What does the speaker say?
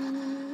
Mm.